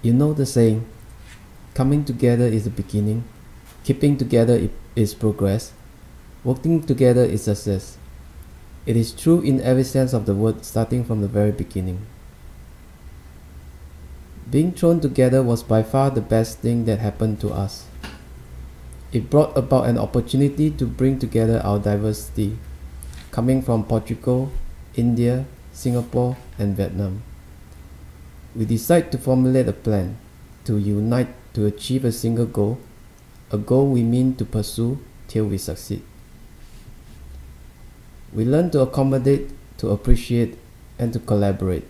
You know the saying, coming together is the beginning, keeping together is progress, working together is success. It is true in every sense of the word starting from the very beginning. Being thrown together was by far the best thing that happened to us. It brought about an opportunity to bring together our diversity, coming from Portugal, India, Singapore, and Vietnam. We decide to formulate a plan to unite to achieve a single goal, a goal we mean to pursue till we succeed. We learn to accommodate, to appreciate, and to collaborate.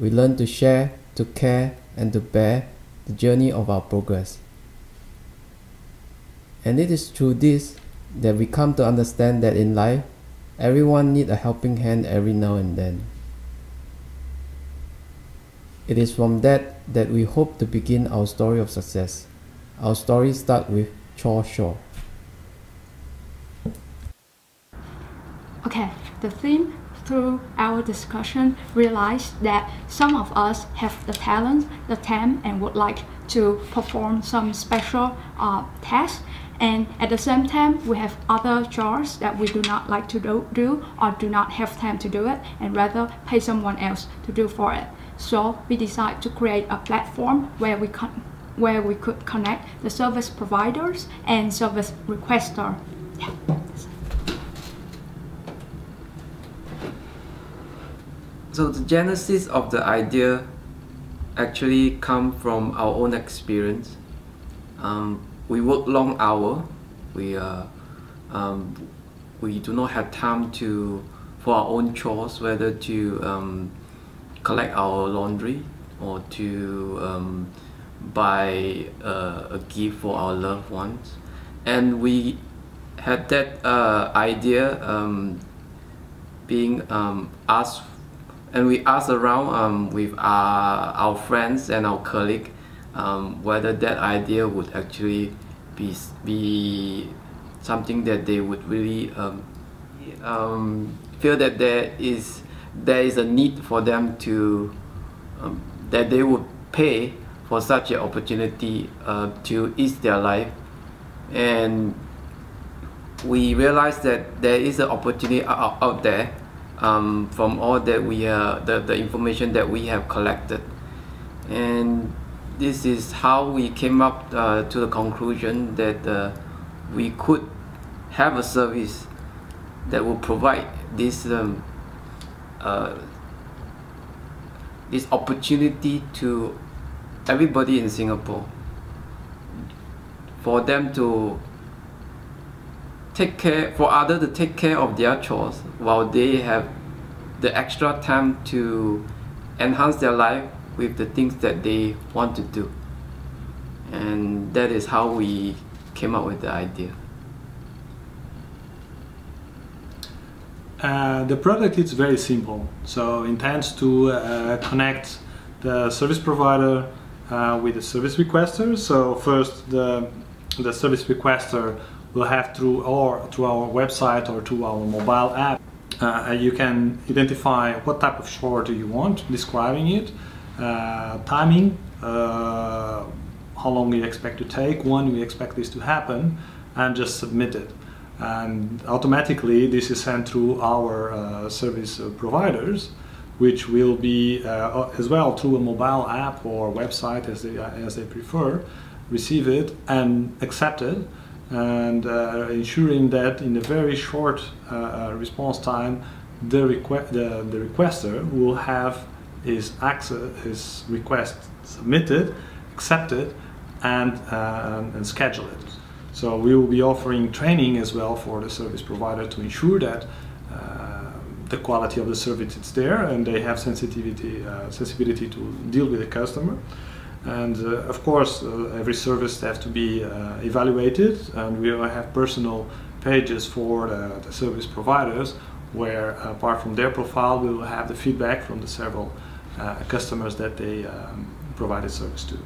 We learn to share, to care, and to bear the journey of our progress. And it is through this that we come to understand that in life, everyone needs a helping hand every now and then. It is from that that we hope to begin our story of success. Our story starts with ChoreShore. Okay, the theme through our discussion realized that some of us have the talent, the time, and would like to perform some special uh, tasks. And at the same time, we have other chores that we do not like to do, do or do not have time to do it and rather pay someone else to do for it. So we decided to create a platform where we can where we could connect the service providers and service requester. Yeah. So the genesis of the idea actually come from our own experience. Um, we work long hour. We uh, um, we do not have time to for our own chores, whether to um, collect our laundry or to um, buy uh, a gift for our loved ones, and we had that uh, idea um, being um, asked and we asked around um, with our, our friends and our colleague um, whether that idea would actually be, be something that they would really feel that there is there is a need for them to um, that they would pay for such an opportunity uh, to ease their life. And we realized that there is an opportunity out, out there um, from all that we uh, the, the information that we have collected. And this is how we came up uh, to the conclusion that uh, we could have a service that will provide this um, uh, this opportunity to everybody in Singapore for them to take care for others to take care of their chores while they have the extra time to enhance their life with the things that they want to do. And that is how we came up with the idea uh, the product is very simple so intends to uh, connect the service provider uh, with the service requester so first the the service requester will have through or through our website or to our mobile app. Uh, you can identify what type of do you want, describing it, uh, timing, uh, how long you expect to take, when you expect this to happen, and just submit it. And automatically, this is sent through our uh, service providers, which will be uh, as well through a mobile app or website as they as they prefer, receive it and accept it and uh, ensuring that in a very short uh, uh, response time the, requ the, the requester will have his access his request submitted accepted and, uh, and schedule it so we will be offering training as well for the service provider to ensure that uh, the quality of the service is there and they have sensitivity uh, sensibility to deal with the customer and uh, of course, uh, every service has to be uh, evaluated, and we have personal pages for the, the, service providers where, apart from their profile, we will have the feedback from the several customers that they um, provided service to.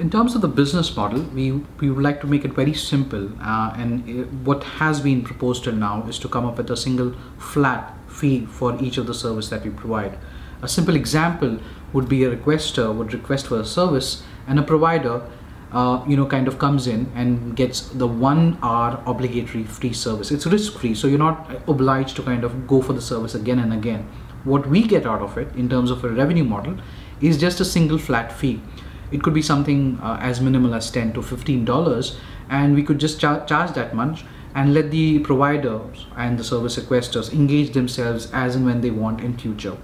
In terms of the business model, we, we would like to make it very simple. Uh, and it, what has been proposed till now is to come up with a single flat fee for each of the service that we provide. A simple example would be a requester would request for a service and a provider uh, you know kind of comes in and gets the one hour obligatory free service it's risk free so you're not obliged to kind of go for the service again and again what we get out of it in terms of a revenue model is just a single flat fee it could be something uh, as minimal as 10 to 15 dollars and we could just char- charge that much and let the providers and the service requesters engage themselves as and when they want in future.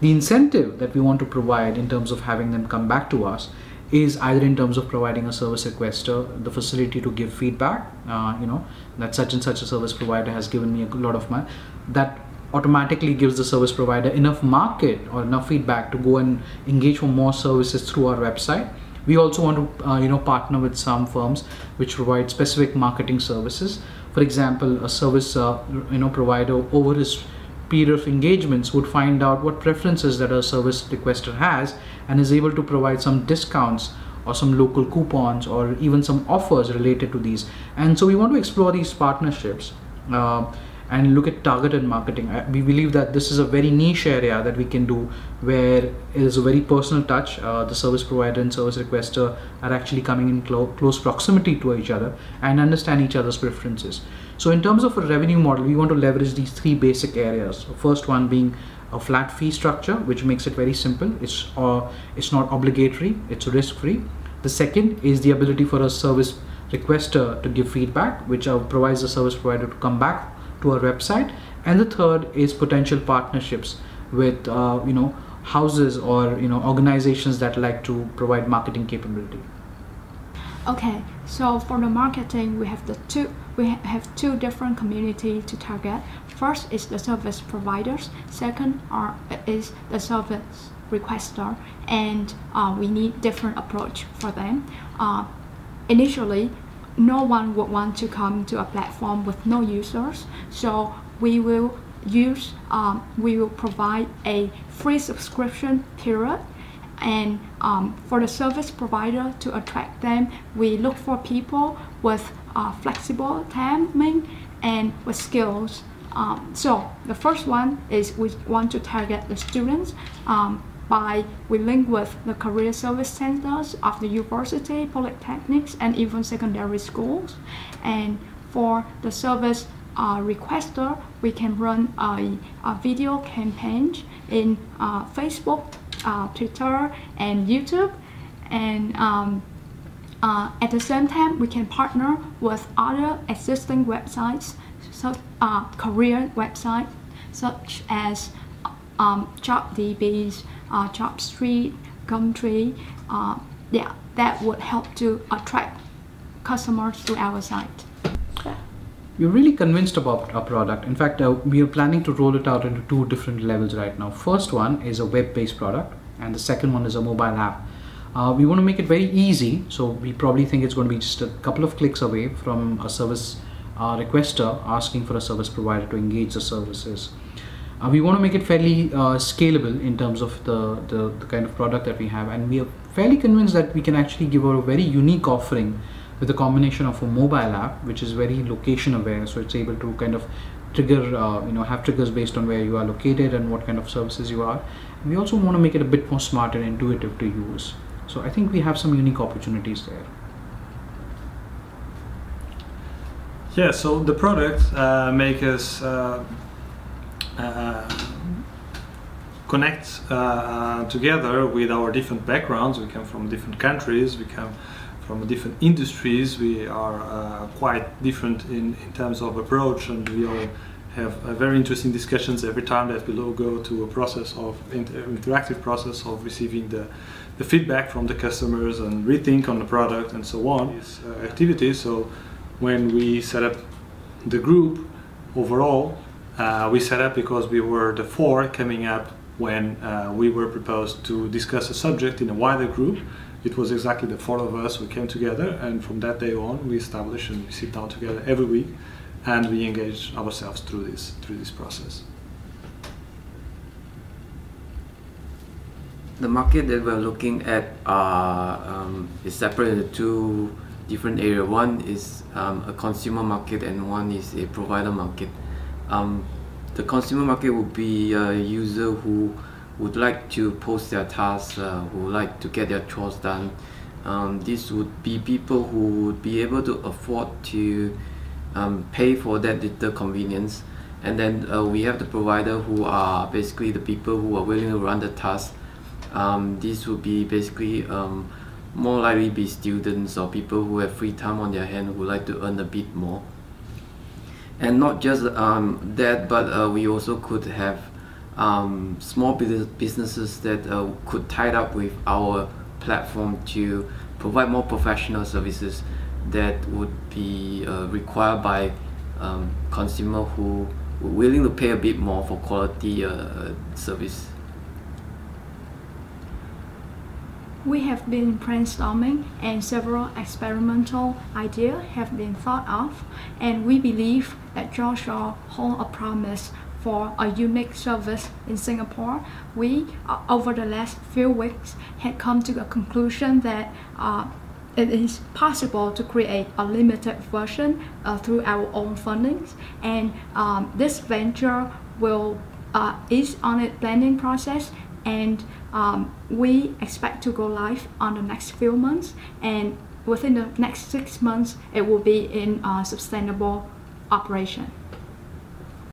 The incentive that we want to provide in terms of having them come back to us is either in terms of providing a service requester the facility to give feedback uh, you know that such and such a service provider has given me a lot of money that automatically gives the service provider enough market or enough feedback to go and engage for more services through our website. We also want to uh, you know partner with some firms which provide specific marketing services. For example a service uh, you know provider over his period of engagements would find out what preferences that a service requester has and is able to provide some discounts or some local coupons or even some offers related to these. And so we want to explore these partnerships. Uh, and look at targeted marketing. We believe that this is a very niche area that we can do where it is a very personal touch. Uh, the service provider and service requester are actually coming in clo- close proximity to each other and understand each other's preferences. So, in terms of a revenue model, we want to leverage these three basic areas. The first one being a flat fee structure, which makes it very simple. It's uh, it's not obligatory. It's risk free. The second is the ability for a service requester to give feedback, which uh, provides the service provider to come back to our website. And the third is potential partnerships with uh, you know houses or you know organizations that like to provide marketing capability. Okay so for the marketing we have the two we have two different community to target. First is the service providers. Second are is the service requester. And uh, we need different approach for them. Uh, initially no one would want to come to a platform with no users. So we will use, um, we will provide a free subscription period. And um, for the service provider to attract them, we look for people with uh, flexible timing and with skills. Um, so the first one is we want to target the students. By we link with the career service centers of the university, polytechnics, and even secondary schools. And for the service uh, requester, we can run a, a video campaign in uh, Facebook, uh, Twitter, and YouTube. And um, uh, at the same time, we can partner with other existing websites, so, uh, career websites, such as um, JobDBs, uh, JobStreet, Gumtree, uh, yeah, that would help to attract customers to our site. We're really convinced about our product. In fact, uh, we are planning to roll it out into two different levels right now. First one is a web-based product, and the second one is a mobile app. Uh, we want to make it very easy, so we probably think it's going to be just a couple of clicks away from a service uh, requester asking for a service provider to engage the services. Uh, we want to make it fairly uh, scalable in terms of the, the, the, kind of product that we have and we are fairly convinced that we can actually give out a very unique offering with a combination of a mobile app which is very location aware so it's able to kind of trigger uh, you know have triggers based on where you are located and what kind of services you are. And we also want to make it a bit more smart and intuitive to use. So i think we have some unique opportunities there. Yeah so the product uh, make us uh, uh, connect uh, together with our different backgrounds. We come from different countries. We come from different industries. We are uh, quite different in, in terms of approach, and we all have very interesting discussions every time that we go to a process of inter interactive process of receiving the, the feedback from the customers and rethink on the product and so on. These uh, activities. So when we set up the group overall, uh, we set up because we were the four coming up when uh, we were proposed to discuss a subject in a wider group. It was exactly the four of us who came together, and from that day on, we established and we sit down together every week, and we engage ourselves through this through this process. The market that we're looking at uh, um, is separated into two different areas. One is um, a consumer market, and one is a provider market um, the consumer market would be a user who would like to post their tasks, uh, who like to get their chores done. Um, this would be people who would be able to afford to um, pay for that little convenience. And then uh, we have the provider who are basically the people who are willing to run the task. Um, this would be basically um, more likely be students or people who have free time on their hand who like to earn a bit more. And not just um, that, but uh, we also could have um, small businesses that uh, could tie up with our platform to provide more professional services that would be uh, required by um, consumer who willing to pay a bit more for quality uh, service. We have been brainstorming and several experimental ideas have been thought of and we believe that ChoreShore holds a promise for a unique service in Singapore. We, uh, over the last few weeks, had come to a conclusion that uh, it is possible to create a limited version uh, through our own fundings and um, this venture will uh, is on its planning process and um, we expect to go live on the next few months and within the next six months it will be in a sustainable operation.